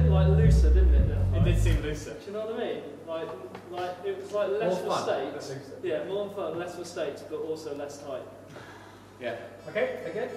bit like looser, didn't it? That It did seem looser. Do you know what I mean? Like, like it was like less More mistakes. Fun. Yeah, more fun, less mistakes, but also less tight. Yeah. Okay, again.